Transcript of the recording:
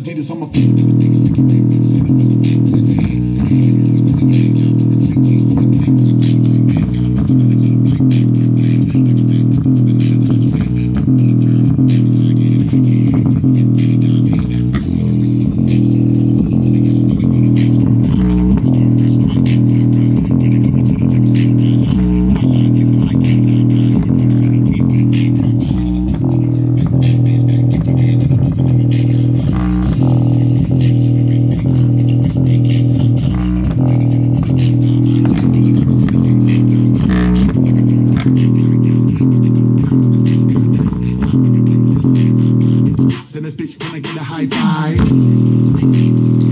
Adidas on my Send high five.